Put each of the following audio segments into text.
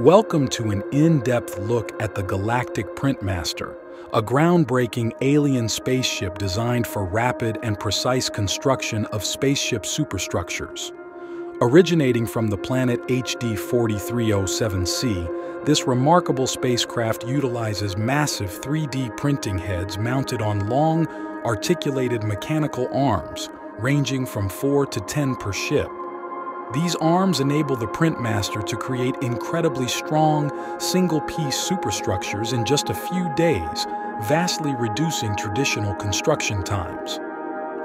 Welcome to an in-depth look at the Galactic Printmaster, a groundbreaking alien spaceship designed for rapid and precise construction of spaceship superstructures. Originating from the planet HD 4307c, this remarkable spacecraft utilizes massive 3D printing heads mounted on long, articulated mechanical arms, ranging from 4 to 10 per ship. These arms enable the printmaster to create incredibly strong, single-piece superstructures in just a few days, vastly reducing traditional construction times.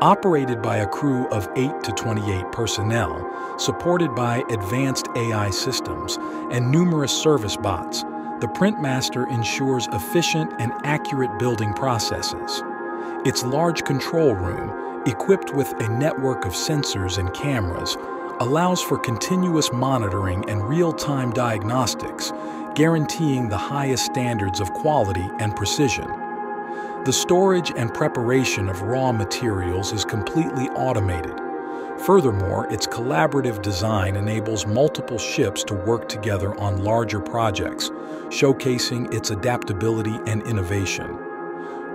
Operated by a crew of 8 to 28 personnel, supported by advanced AI systems and numerous service bots, the Printmaster ensures efficient and accurate building processes. Its large control room, equipped with a network of sensors and cameras, allows for continuous monitoring and real-time diagnostics, guaranteeing the highest standards of quality and precision. The storage and preparation of raw materials is completely automated. Furthermore, its collaborative design enables multiple ships to work together on larger projects, showcasing its adaptability and innovation.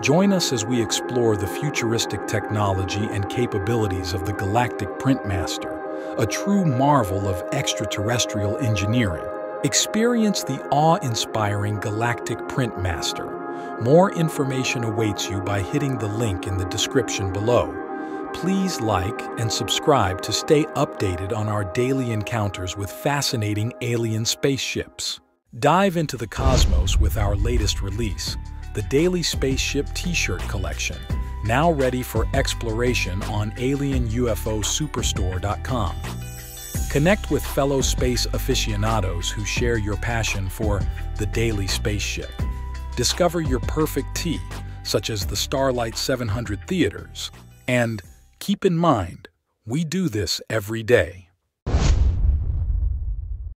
Join us as we explore the futuristic technology and capabilities of the Galactic Printmaster, a true marvel of extraterrestrial engineering. Experience the awe-inspiring Galactic Printmaster. More information awaits you by hitting the link in the description below. Please like and subscribe to stay updated on our daily encounters with fascinating alien spaceships. Dive into the cosmos with our latest release, the Daily Spaceship T-shirt collection, now ready for exploration on alienUFOSuperstore.com. Connect with fellow space aficionados who share your passion for the daily spaceship. Discover your perfect tee, such as the Starlight 700 Theaters. And keep in mind, we do this every day.